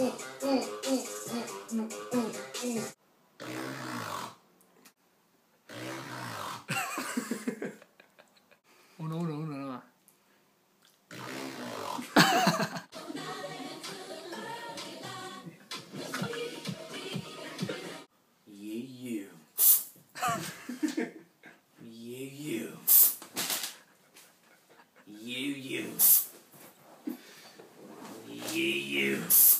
おのおのおのおの。you.